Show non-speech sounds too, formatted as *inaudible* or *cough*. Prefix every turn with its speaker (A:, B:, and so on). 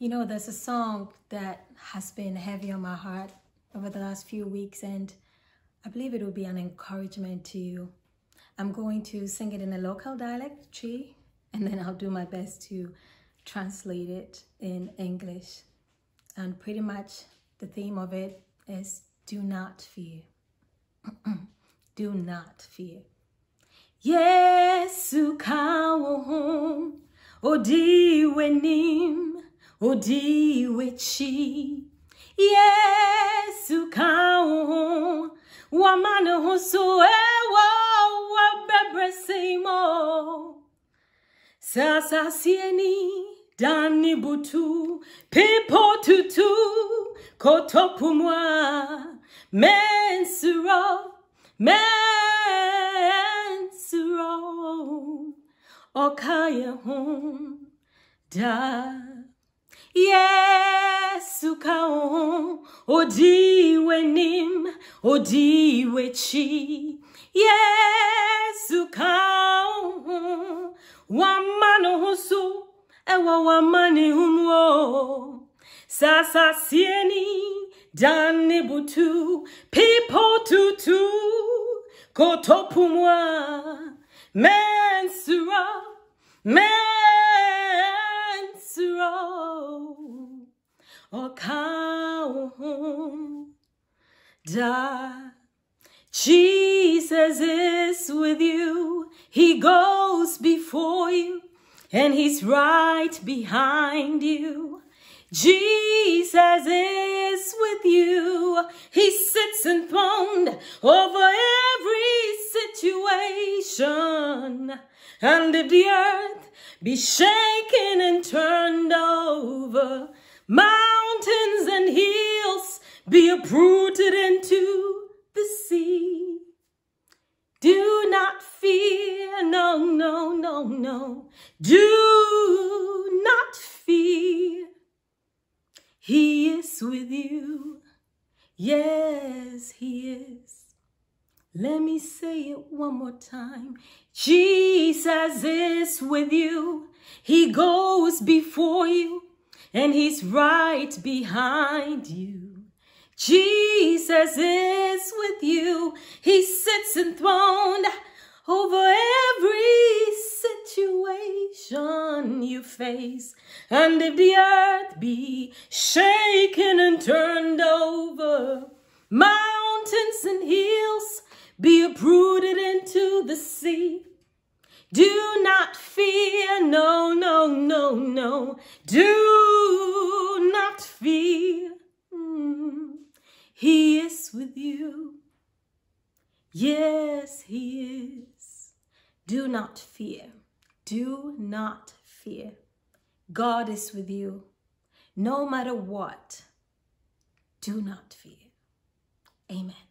A: You know, there's a song that has been heavy on my heart over the last few weeks, and I believe it will be an encouragement to you. I'm going to sing it in a local dialect, Twi, and then I'll do my best to translate it in English. And pretty much the theme of it is do not fear. *clears throat* do not fear. Yesu kawo odi wenim odiwechi yesu kawo wamane husu ewo wabebresimo sasa sieni dani butu pipo tutu kotopumwa mensuro mensuro. Okaye hum da. Yesu kaon odiwe nim odiwe chi. Yesu kaon wamano husu ewa wamani humwo. Sasa sieni dani butu pipo tutu kotopumwa mensuro mensuro da Jesus is with you. He goes before you and he's right behind you. Jesus is with you. He sits enthroned over every situation. And if the earth be shaken and turned over, mountains no, no, no, no. Do not fear. He is with you. Yes, He is. Let me say it one more time. Jesus is with you. He goes before you and He's right behind you. Jesus is with you. He sits enthroned over situation you face. And if the earth be shaken and turned over, mountains and hills be uprooted into the sea. Do not fear, no, no, no, no. Do not fear. Mm. He is with you. Yes, He is. Do not fear. Do not fear. God is with you. No matter what, do not fear. Amen.